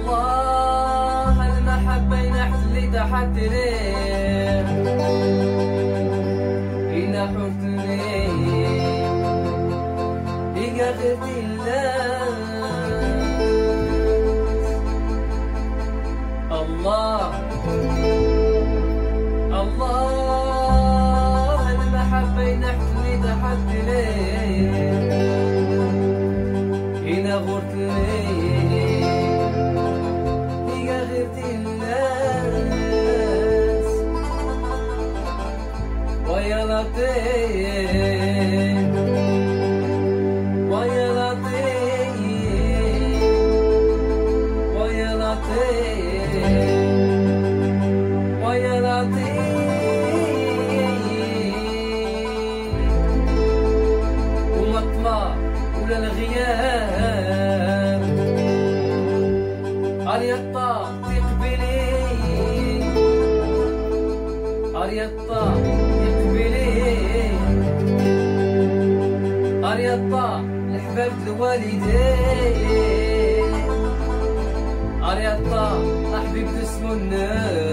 الله. المحبة ينحت تحت ليه لطيف ويا لطيف ويا لطيف ويا لطيف ومطلع ولا الغياب أريطا تقبلي أريطا تقبلي أريطا الحباب الوالدين أريطا أحبيب اسمه النار